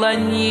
смиренно преклонили,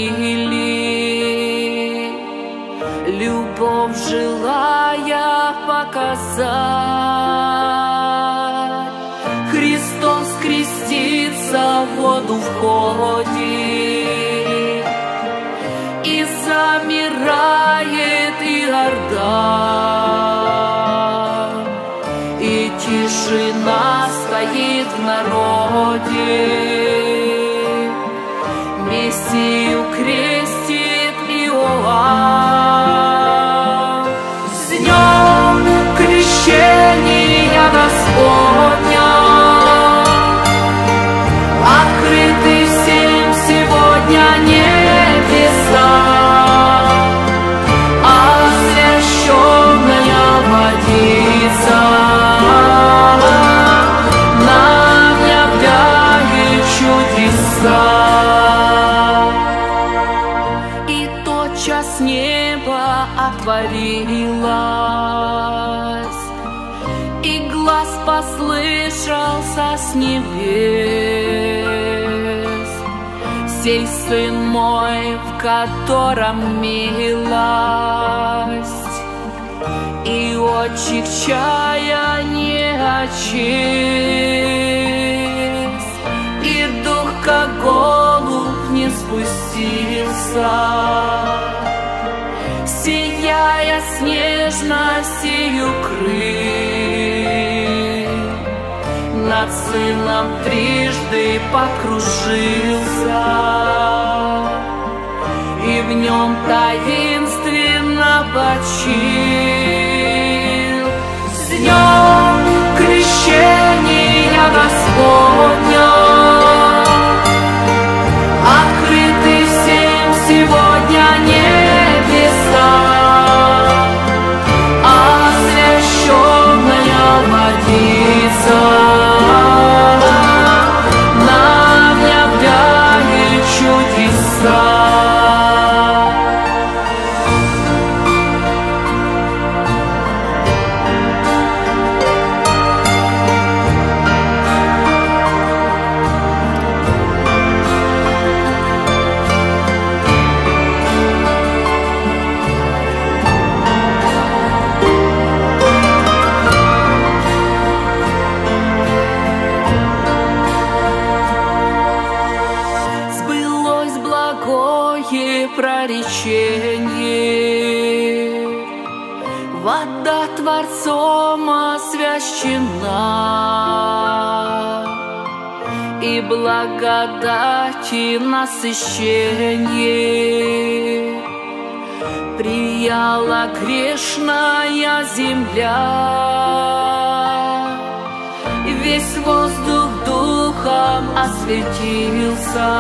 чудеса И тотчас небо отворилось И глаз послышался с небес. Сей сын мой, в котором милость И очи чаяния честь спустился Сияя с нежностью крыл Над сыном трижды покружился. И в нем таинственно почил. С днем крещения Господня So. Проречение. Вода Творцом освящена, И благодати насыщение Прияла грешная земля, Весь воздух духом осветился,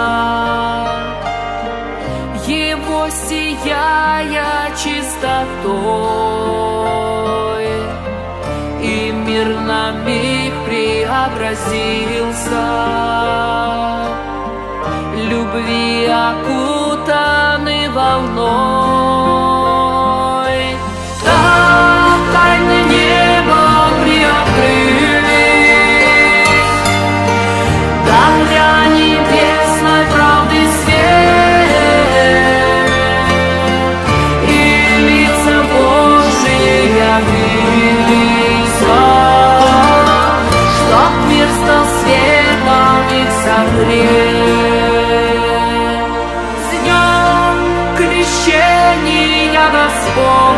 Его сияя чистотой, И мир на миг преобразился, Любви окутаны волной. С днем крещения Господня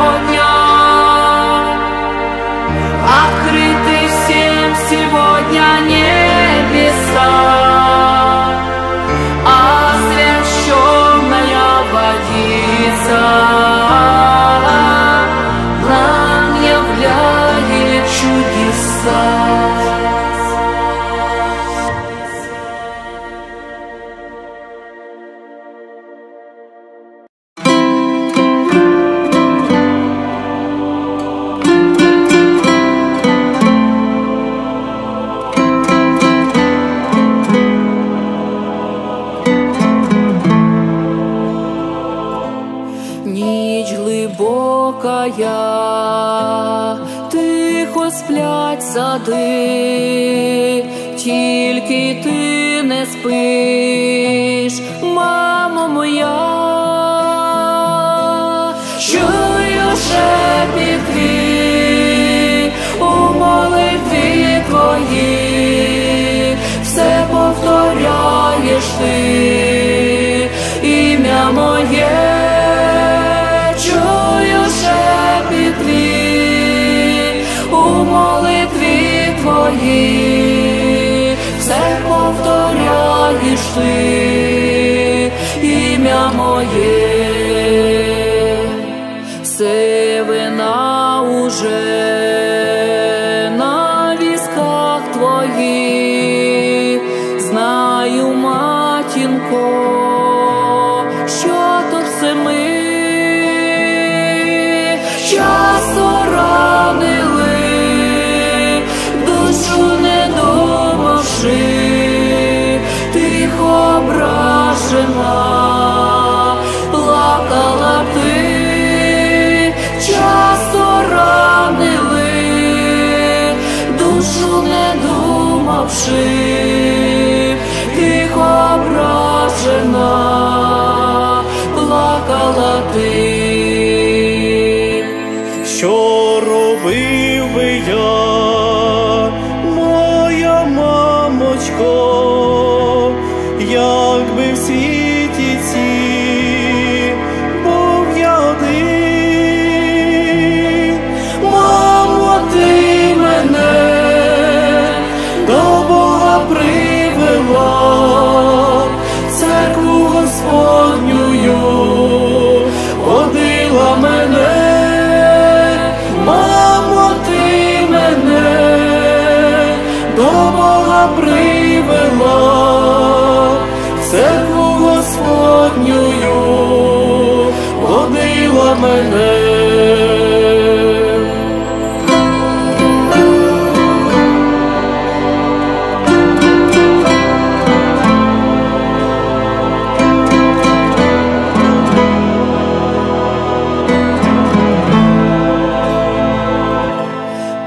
Trzy мене.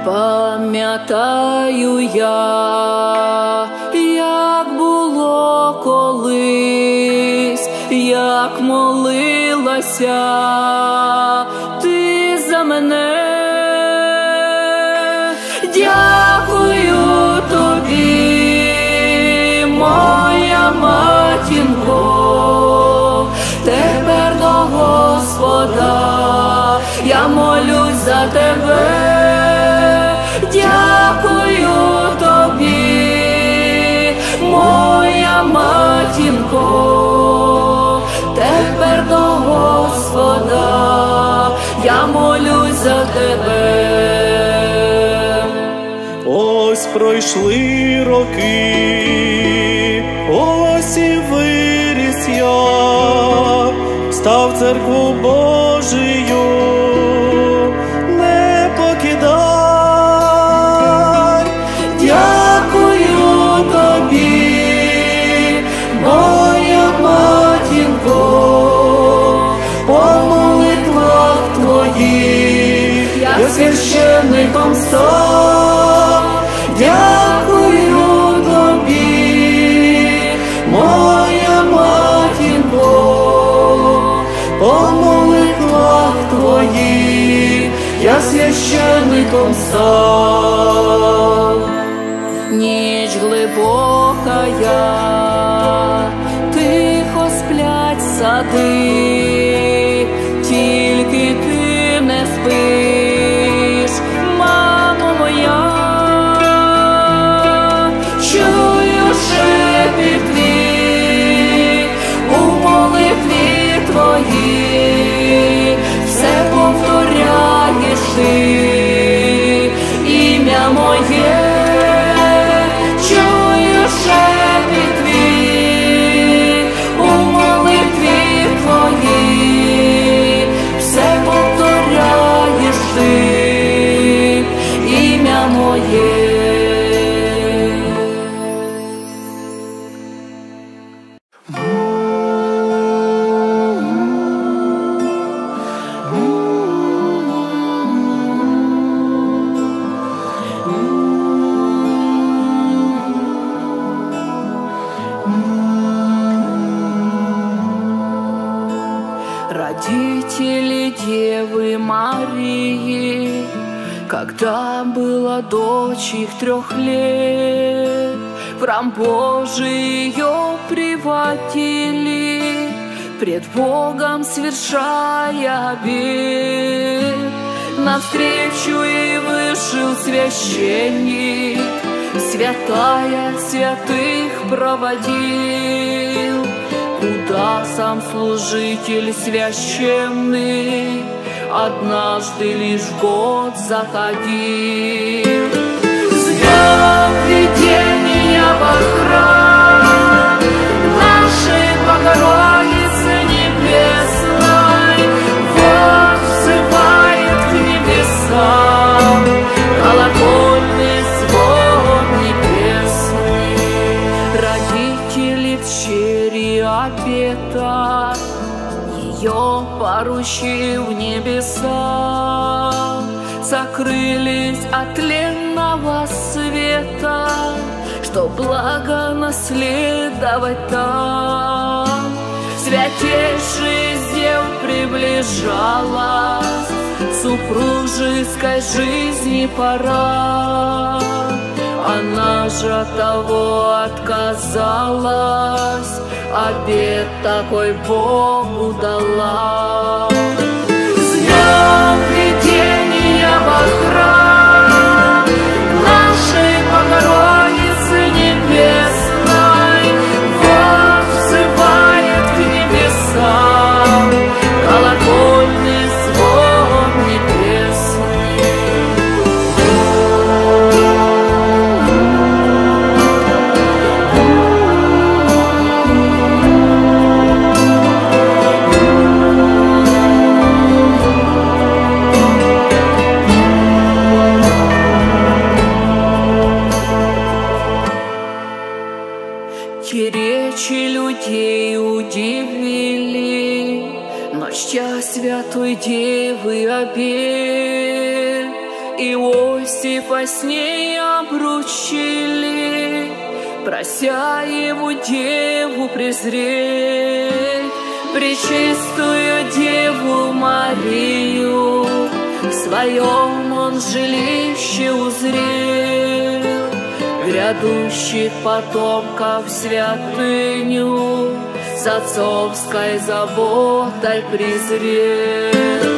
Пам'ятаю я, як було колись, як молилася. тебе, дякую тобі, моя матінко, тепер до Господа я молюсь за тебе, ось пройшли роки, ось і виріс я, став церкву. священником став, ніч глибока я, тихо сплять сади, тільки ти не спиш, мамо моя, чую шепіт твій у молитві твої Все повторяєш ти. Богом свершая обед. Навстречу ей вышел священник, святая святых проводил, куда сам служитель священный однажды лишь в год заходил. С днем введения во храм нашей Богородицы обета ее поручив небеса, Закрылись от тленного света, Что благо наследовать там. Святейший дел приближалась, Супружеской жизни пора. Она же того отказалась, Обед такой Богу дала. С ней обручили, Прося его деву презреть, Пречистую деву Марию В своем он жилище узрел, Грядущих потомков святыню С отцовской заботой презрел.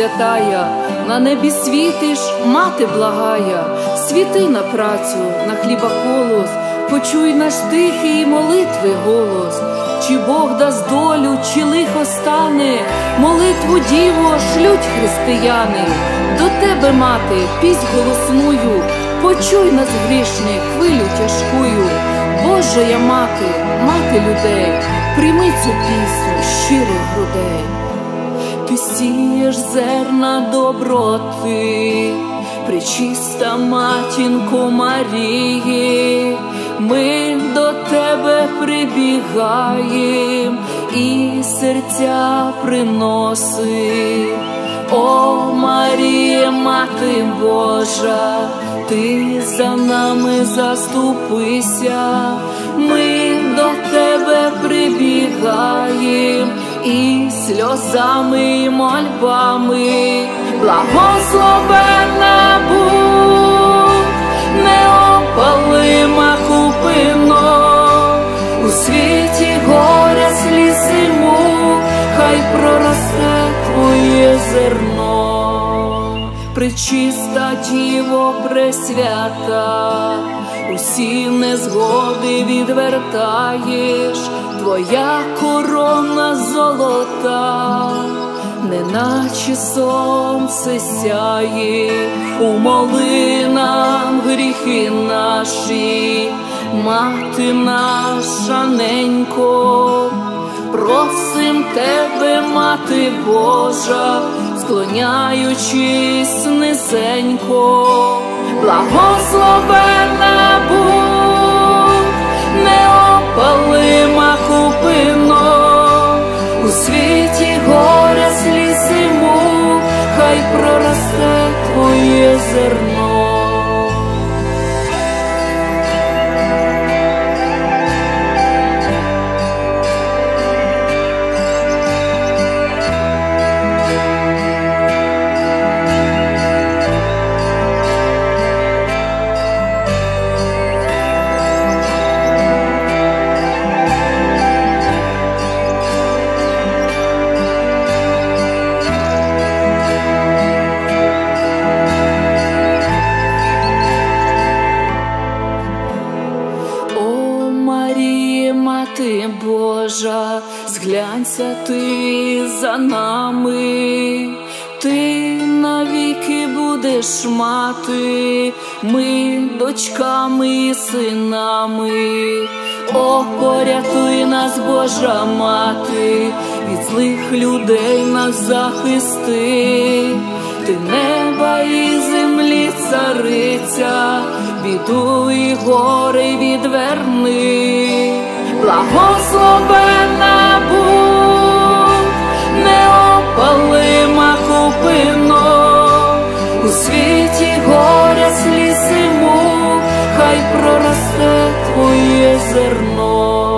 Святая, на небі світиш, мати благая, світи на працю, на хліба колос, почуй наш тихий молитви голос. Чи Бог дасть долю, чи лихо стане, молитву діво шлють християни. До тебе, мати, пісь голосною, почуй нас грішних, хвилю тяжкую. Божа я мати, мати людей, прийми цю пісню щирих грудей. Ти сієш зерна доброти, пречиста матінко Марії, ми до тебе прибігаєм і серця приносим. О Марія, мати Божа, ти за нами заступися, ми до тебе прибігаєм і сльозами і мольбами благословена будь, неопалима купино, у світі горя сліз і мук, хай проросте твоє зерно. Пречиста діво пресвята, усі незгоди відвертаєш, твоя корона золота, неначе сонце сяє, умоли нам гріхи наші, мати наша ненько, просим тебе, мати Божа, склоняючись низенько, благословена будь, горя сліз і мук, хай проросте твоє зерно. Зглянься ти за нами, ти навіки будеш мати, ми дочками і синами. О, порятуй нас, Божа мати, від злих людей нас захисти, ти неба і землі цариця, біду і гори відверни, благословена будь, неопалима купино, у світі горя сліз і хай проросте твоє зерно.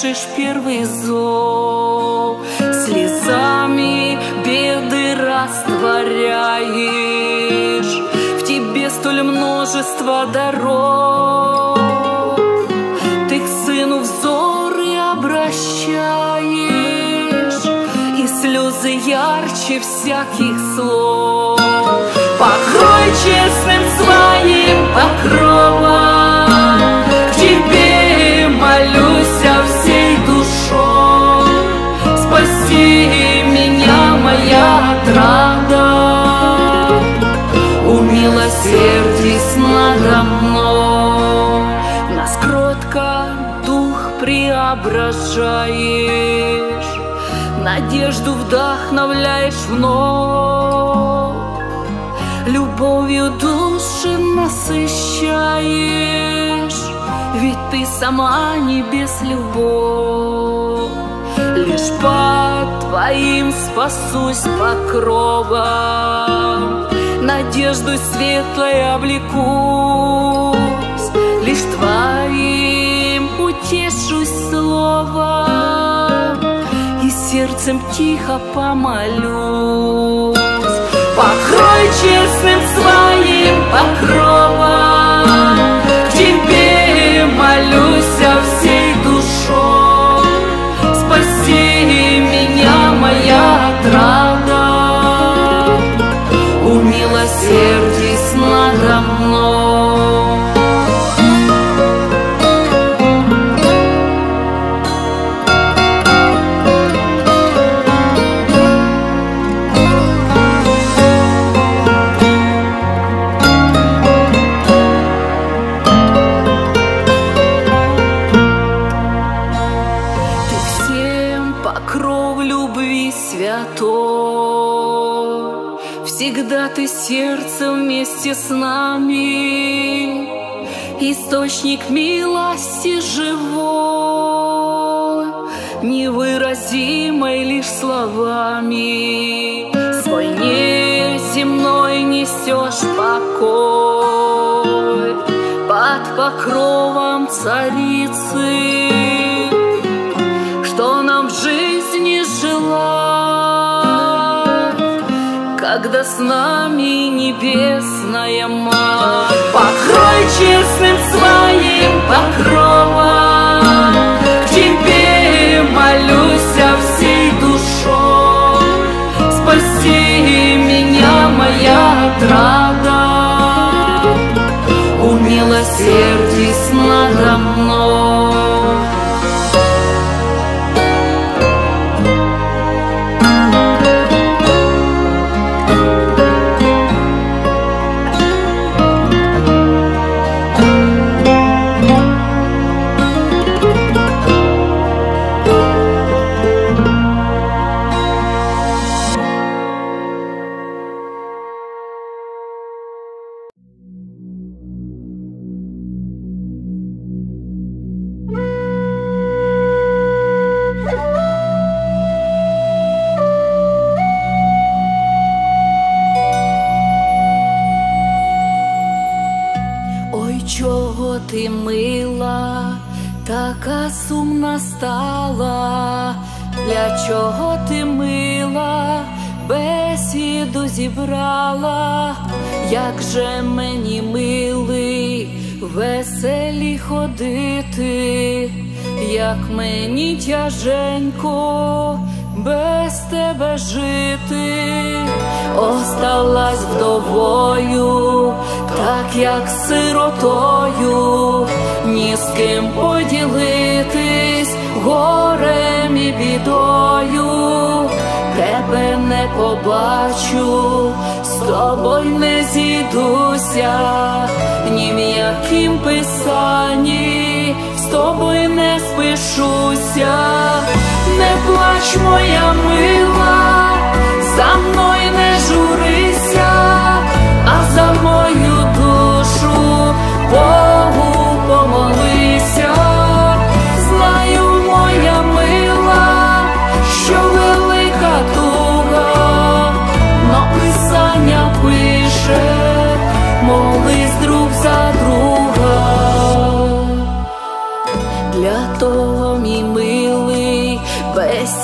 Услышишь первый зов, Слезами беды растворяешь, В тебе столь множество дорог. Надежду вдохновляешь вновь, Любовью души насыщаешь, Ведь ты сама небес любовь. Лишь под твоим спасусь покровом, Надежду светлой облекусь, сердцем тихо помолюсь. Покрой честным своим покровом, К тебе молюсь всей душой. Спаси меня, моя отрада, вместе с нами, Источник милости живой, Невыразимой лишь словами. Свой неземной несешь покой Под покровом царицы, Что нам в жизни желать, Когда с нами небесная Мать. Покрой честным своим покровом, К Тебе молюсь всей душой. Спаси меня,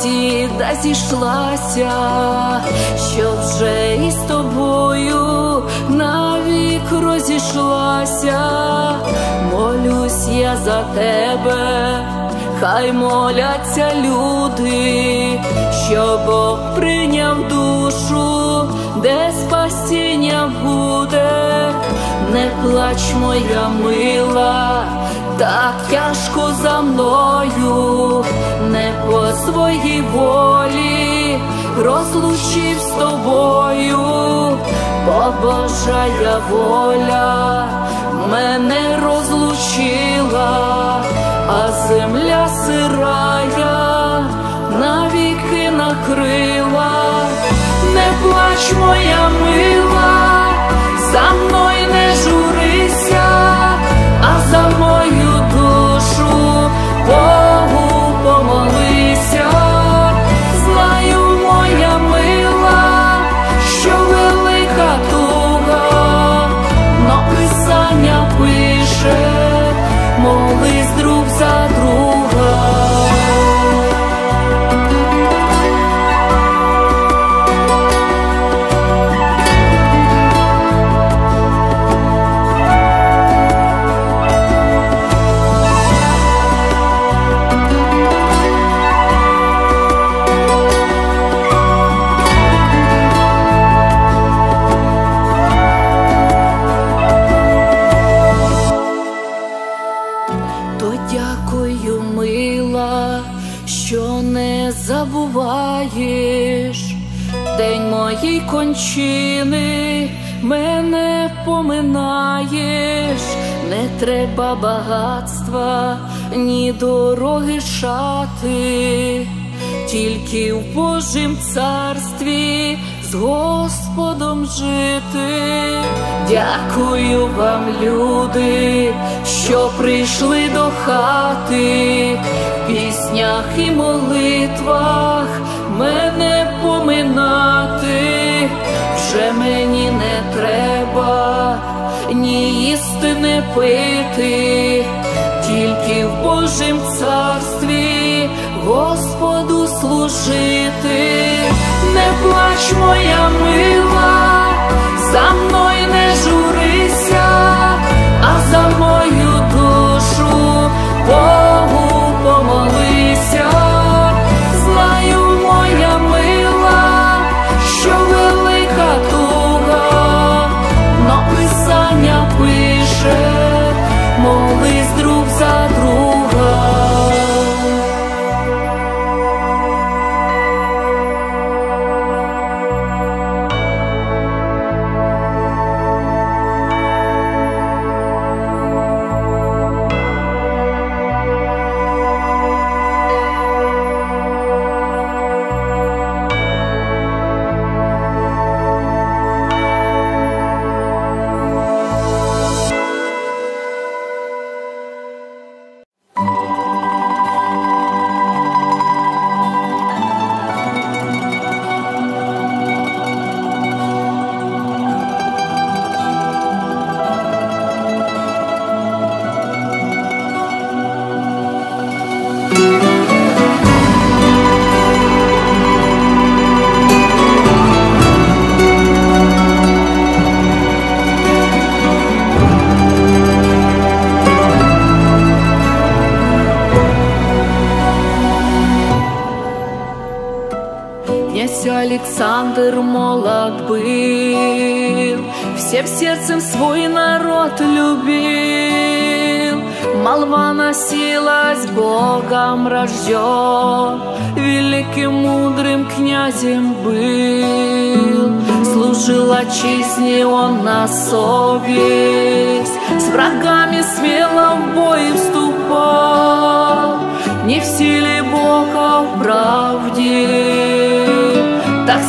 бесіда зійшлася, що вже із тобою навік розійшлася, молюсь я за тебе, хай моляться люди, що Бог прийняв душу, де спасіння буде, не плач, моя мила так тяжко за мною, своїй волі розлучив з тобою, бо Божая воля мене розлучила, а земля сирая навіки накрила, не плач, моя мила, за мною молись друг за друга. Не треба багатства, ні дороги шати, тільки в Божім царстві з Господом жити. Дякую вам, люди, що прийшли до хати, в піснях і молитвах мене поминати, вже мені не треба пити, тільки в Божім царстві Господу служити, не плач, моя мила, за мною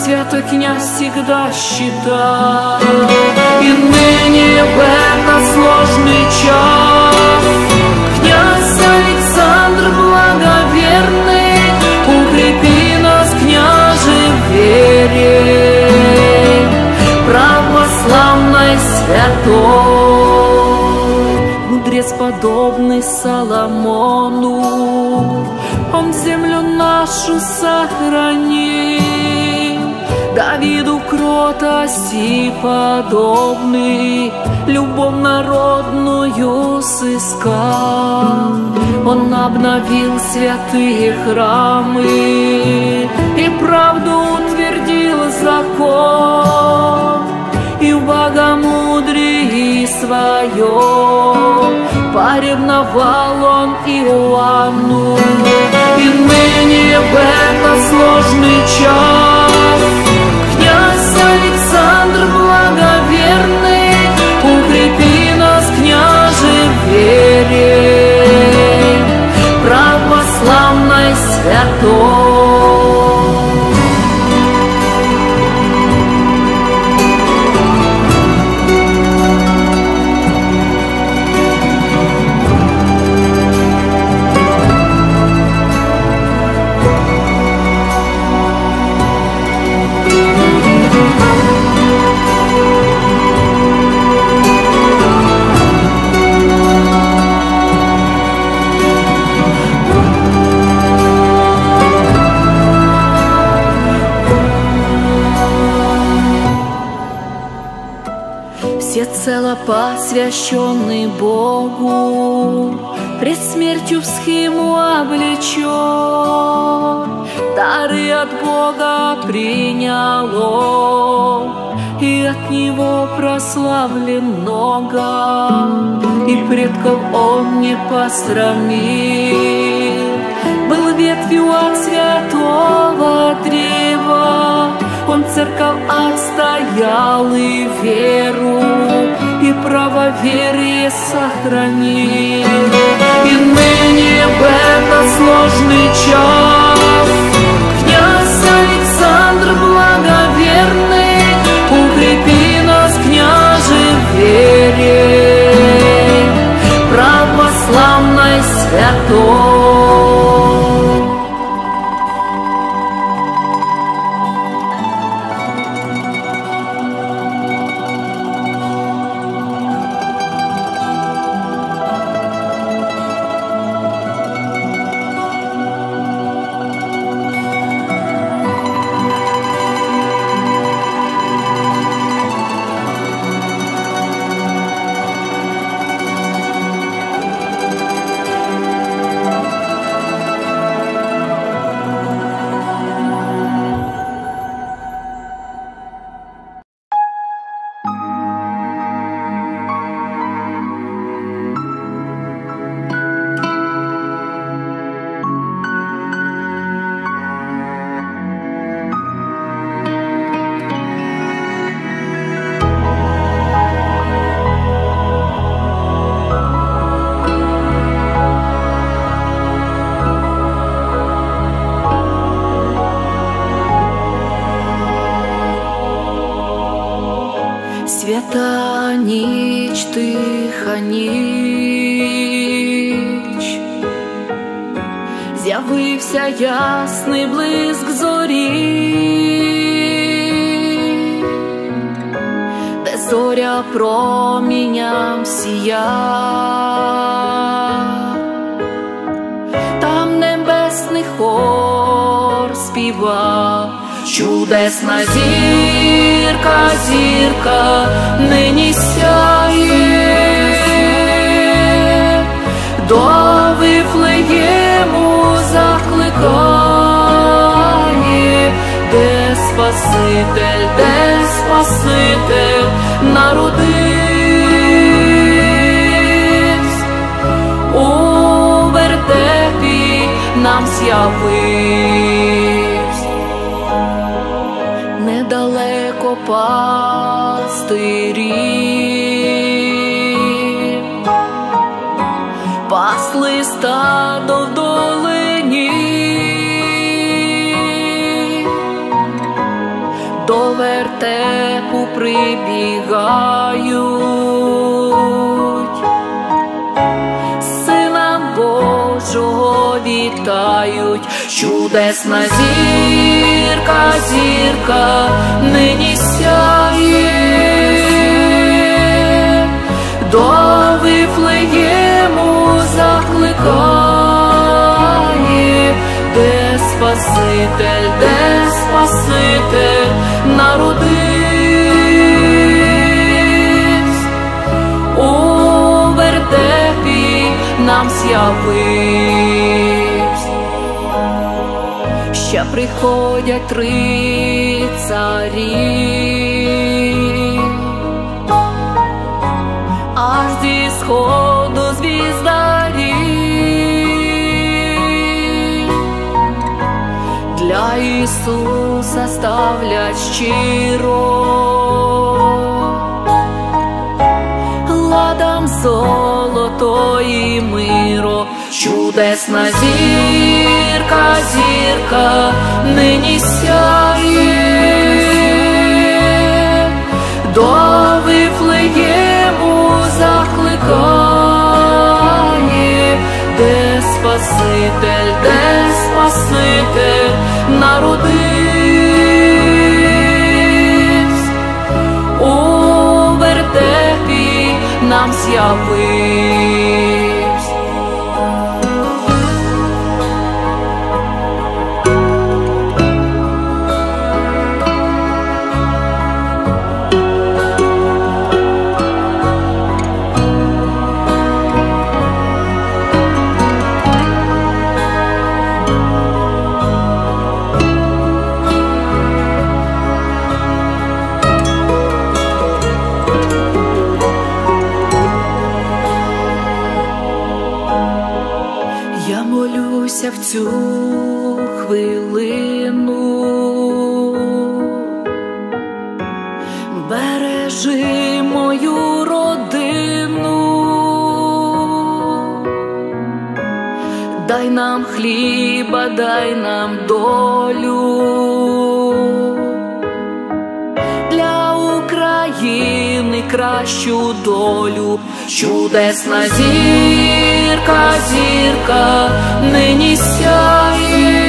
святой князь всегда считал И ныне в этот сложный час Князь Александр благоверный Укрепи нас, княже, вере. Православной святой. Мудрец, подобный Соломону Он землю нашу сохранил кротости подобный, Любовь народную сыскал. Он обновил святые храмы И правду утвердил закон, И в богомудрии своем Поревновал он Иоанну. И ныне в этот сложный час Александр благоверный, Укрепи нас, княже, вере Православной святой. Посвященный Богу, Пред смертью в схему облечен, Дары от Бога принял он, И от Него прославлен много, И предков он не посрамил. Был ветвью от святого древа, Он церковь отстоял и веру, правоверие сохрани. И ныне в этот сложный час Князь Александр благоверный Укрепи нас, княже, вере Православной святой. Спаситель народився, у вертепі нам з'явився. Недалеко пастирі пасли стадо в долині, до вертепу прибігають, Божого вітають, чудесна зірка, зірка нині сяє, до Вифлеєму закликає, де Спаситель, де Спаситель? Народився, з'явився. Ще приходять три царі, аж зі сходу звіздарі. Для Ісуса ставлять щиро ладам золото і миро, чудесна зірка, зірка нині сяє, до Вифлеєму закликає, де Спаситель, де Спаситель народився, нам з'явився. Чудесна зірка, зірка, нині сяє,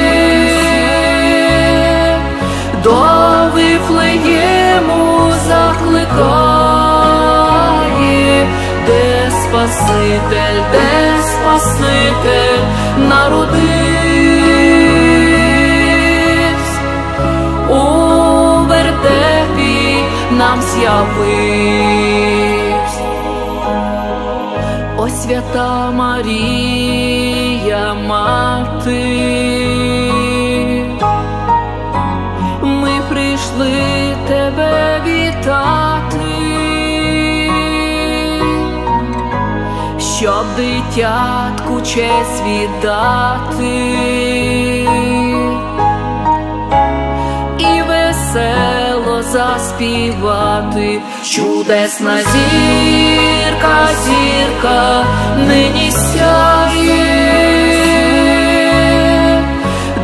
до Вифлеєму закликає, де Спаситель, де Спаситель народився, у вертепі нам з'явився. О свята Марія, мати, ми прийшли тебе вітати, щоб дитятку честь віддати. Заспівати. Чудесна зірка, зірка нині сяє,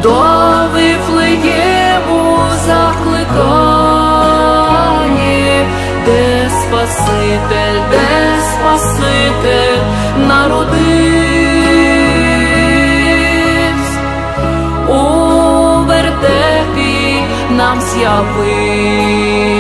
до Вифлеєму закликає, де Спаситель, де Спаситель народився нам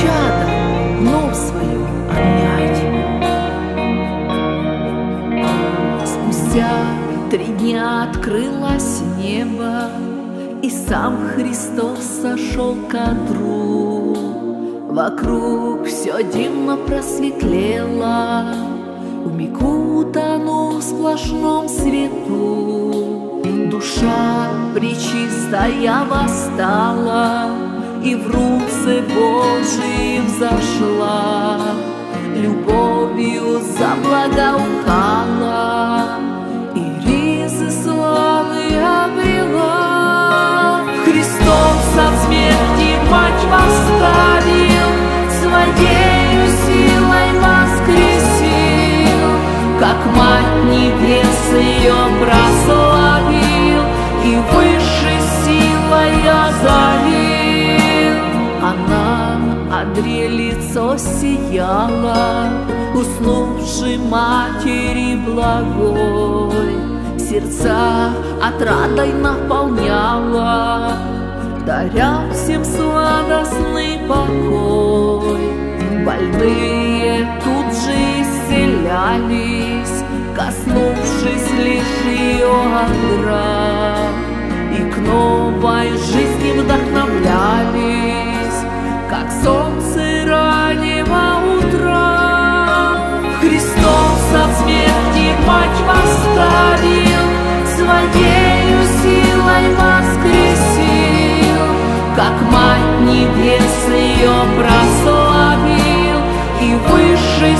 чадо вновь свое обнять Спустя три дня открылось небо, И сам Христос сошел ко одру. Вокруг все дивно просветлело, В мику утонул в сплошном свету. Душа причистая восстала, И в руце Божий взошла, Любовью заблагоухала, И ризы славы обрела. Христос от смерти мать восставил, Своею силой воскресил, Как мать небес ее прославил, И высшей силой озарил. Она одре лицо сияла, Уснувшей матери благой, Сердца отрадой наполняла, Даря всем сладостный покой. Больные тут же исцелялись, Коснувшись лишь ее одра, И к новой жизни вдохновлялись, Как солнце раннего утра. Христос от смерти мать восставил, Своею силой воскресил, Как мать небес ее прославил И высшей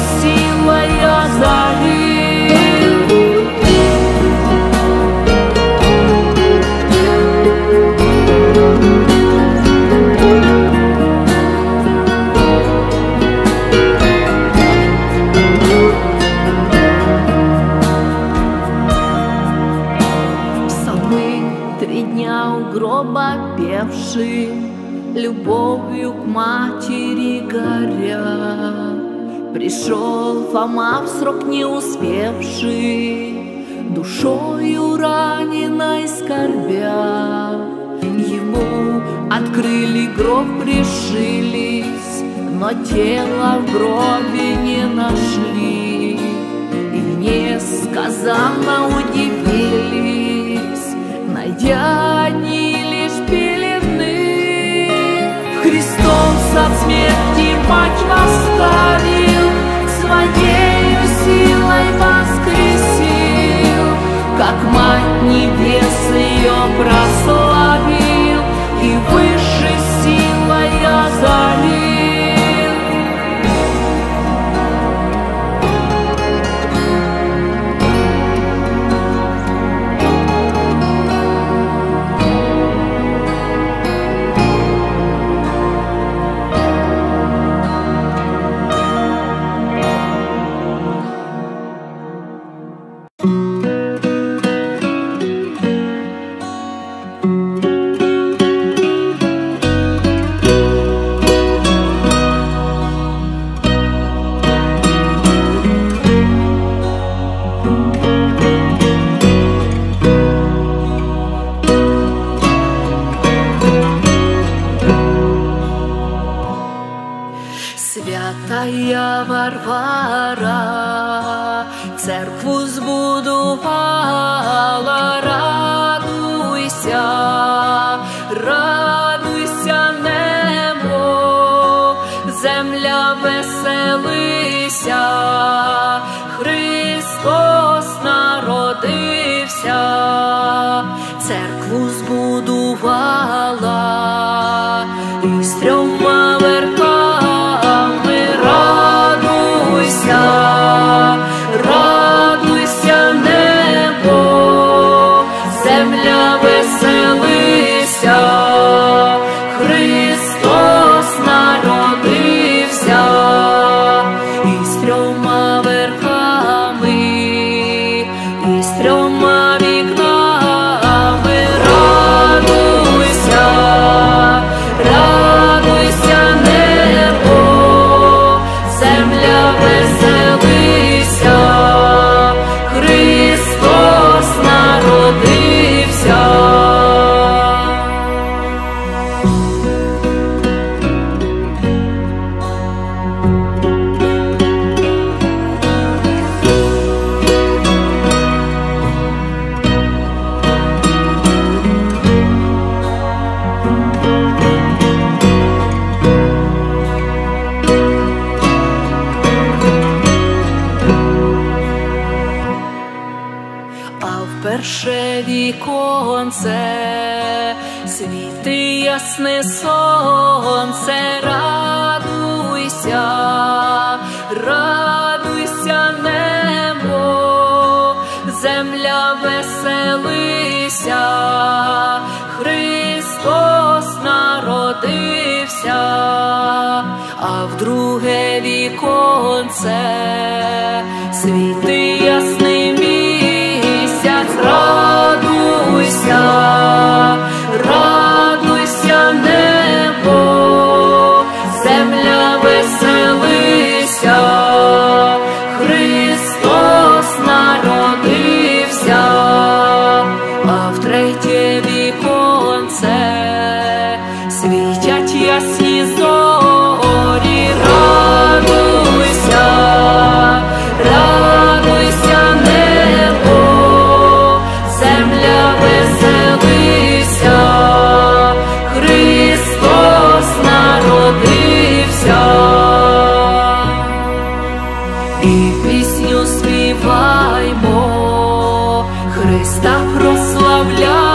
пришел Фома в срок не успевший, Душою раненой скорбя. Ему открыли гроб, пришились, Но тело в гробе не нашли. И несказанно удивились, Найдя одни лишь пелены. Христос от смерти мать восставил, Адрею силой воскресил, Как мать небес ее бросила. Христа прославляй.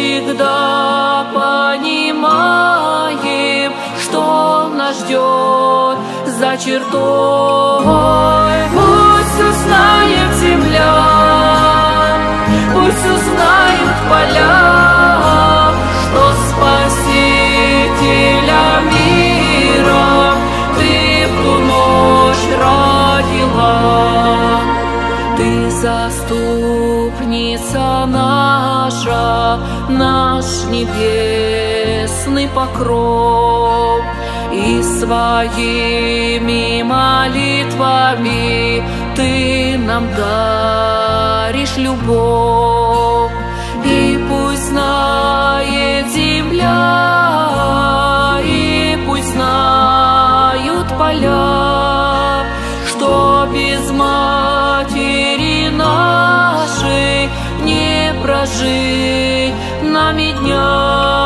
всегда понимаем, что нас ждет за чертой. Пусть узнает земля, пусть узнают поля, что спасителя мира ты в ту ночь родила. Ты за наш небесный покров И своими молитвами Ты нам даришь любовь. И пусть знает земля И пусть знают поля Что без матери нашей не прожить. nami dňom.